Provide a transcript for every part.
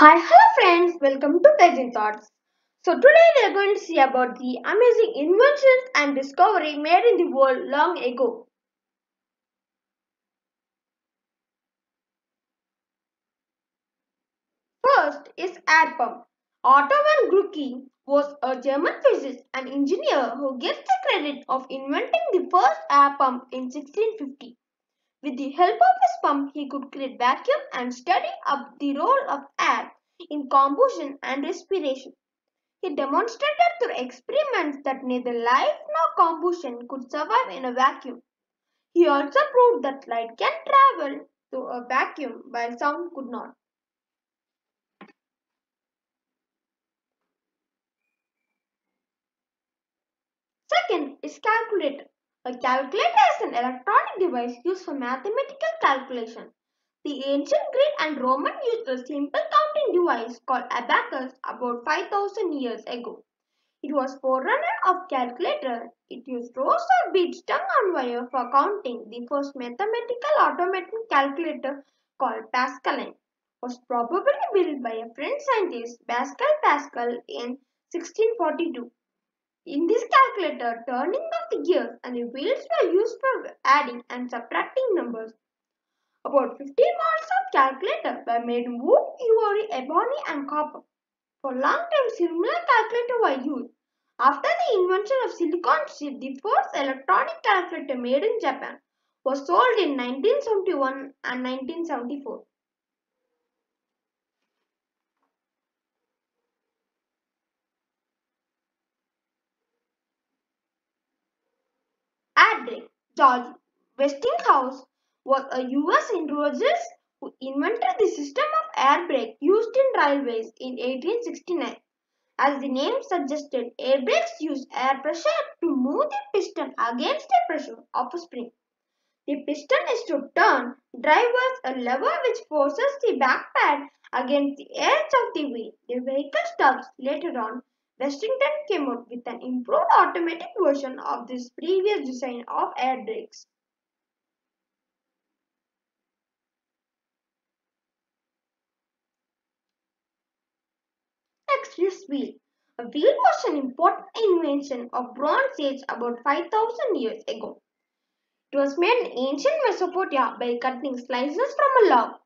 Hi, hello friends, welcome to Prajjin Thoughts. So today we are going to see about the amazing inventions and discovery made in the world long ago. First is air pump. Otto von Guericke was a German physicist and engineer who gets the credit of inventing the first air pump in 1650. With the help of his pump, he could create vacuum and study up the role of air in combustion and respiration. He demonstrated through experiments that neither life nor combustion could survive in a vacuum. He also proved that light can travel through a vacuum while sound could not. Second is calculator. A calculator is an electronic device used for mathematical calculation. The ancient Greek and Roman used a simple counting device called abacus about 5000 years ago. It was forerunner of calculator. It used rows of beads strung on wire for counting. The first mathematical automated calculator called Pascaline was probably built by a French scientist Pascal Pascal in 1642. In this calculator, turning of the gears and the wheels were used for adding and subtracting numbers. About 50 models of calculator were made in wood, ivory, ebony and copper. For long time similar calculator were used. After the invention of silicon chip, the first electronic calculator made in Japan was sold in 1971 and 1974. Brake. George Westinghouse was a US introducer who invented the system of air brake used in railways in 1869. As the name suggested, air brakes use air pressure to move the piston against the pressure of a spring. The piston is to turn, drivers a lever which forces the back pad against the edge of the wheel. The vehicle stops. Later on, Westinghouse came out with an improved automatic version of this previous design of air brakes. Next is wheel. A wheel was an important invention of Bronze Age about 5000 years ago. It was made in ancient Mesopotamia by cutting slices from a log.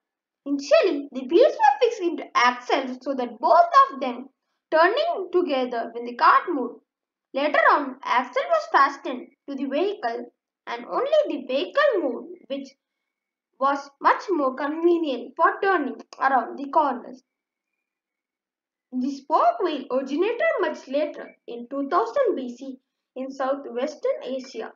Initially, the wheels were fixed into axles so that both of them turning together when the cart moved. Later on, axle was fastened to the vehicle and only the vehicle moved, which was much more convenient for turning around the corners. The spoke wheel originated much later in 2000 BC in southwestern Asia.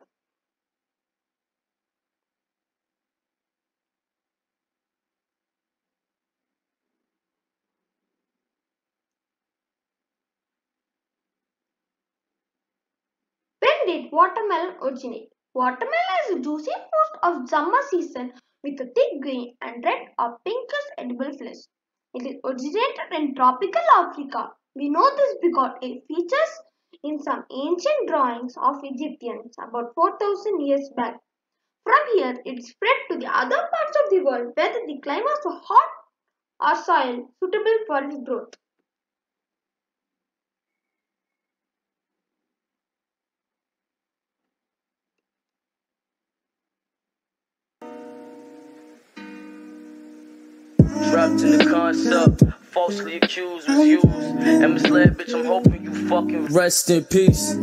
Did watermelon originate? Watermelon is a juicy fruit of summer season with a thick green and red or pinkish edible flesh. It is originated in tropical Africa. We know this because it features in some ancient drawings of Egyptians about 4000 years back. From here, it spread to the other parts of the world where the climate was hot or soil suitable for its growth. Trapped in the concept, falsely accused, was used, and misled, bitch. I'm hoping you fucking rest in peace.